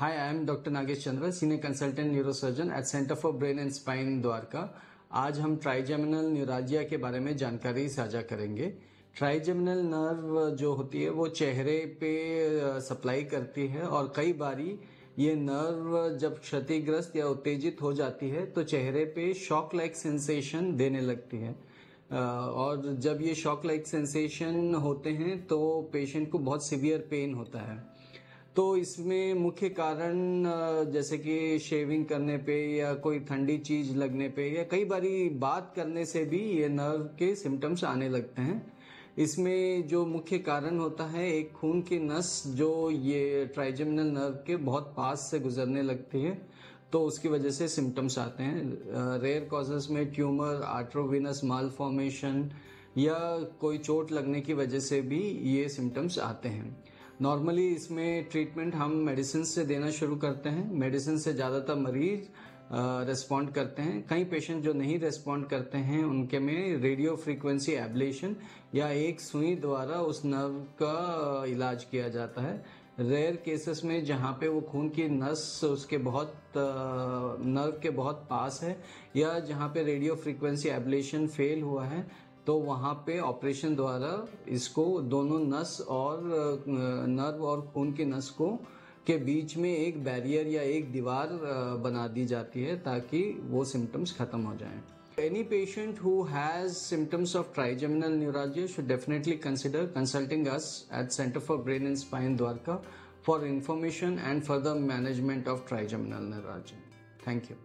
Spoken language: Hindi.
Hi, I am Dr. Nagesh Chandra, Senior Consultant Neurosurgeon at Center for Brain and Spine Dwarka आज हम ट्राइजेमिनल न्यूराजिया के बारे में जानकारी साझा करेंगे। ट्राइजेमिनल नर्व जो होती है वो चेहरे पे सप्लाई करती है और कई बारी ये नर्व जब क्षतिग्रस्त या उत्तेजित हो जाती है तो चेहरे पे शॉक लाइक सेंसेशन देने लगती है। और जब ये शॉक लाइक सेंसेशन होते हैं तो पेशेंट को बहुत सिवियर पेन होता है। तो इसमें मुख्य कारण जैसे कि शेविंग करने पे या कोई ठंडी चीज़ लगने पे या कई बारी बात करने से भी ये नर्व के सिम्टम्स आने लगते हैं। इसमें जो मुख्य कारण होता है, एक खून की नस जो ये ट्राइजेमिनल नर्व के बहुत पास से गुजरने लगती है तो उसकी वजह से सिम्टम्स आते हैं। रेयर कॉजेस में ट्यूमर आर्ट्रोविनस माल फॉर्मेशन या कोई चोट लगने की वजह से भी ये सिम्टम्स आते हैं। नॉर्मली इसमें ट्रीटमेंट हम मेडिसिन से देना शुरू करते हैं। मेडिसिन से ज़्यादातर मरीज़ रेस्पॉन्ड करते हैं। कई पेशेंट जो नहीं रेस्पॉन्ड करते हैं, उनके में रेडियो फ्रीक्वेंसी एब्लेशन या एक सुई द्वारा उस नर्व का इलाज किया जाता है। रेयर केसेस में जहाँ पे वो खून की नस उसके बहुत नर्व के बहुत पास है या जहाँ पे रेडियो फ्रीक्वेंसी एब्लेशन फेल हुआ है तो वहाँ पे ऑपरेशन द्वारा इसको दोनों नस और नर्व और खून के नस को, के बीच में एक बैरियर या एक दीवार बना दी जाती है ताकि वो सिम्टम्स खत्म हो जाएँ। Any patient who has symptoms of trigeminal neuralgia should definitely consider consulting us at centre for brain and spine Dwarka for information and further management of trigeminal neurology thank you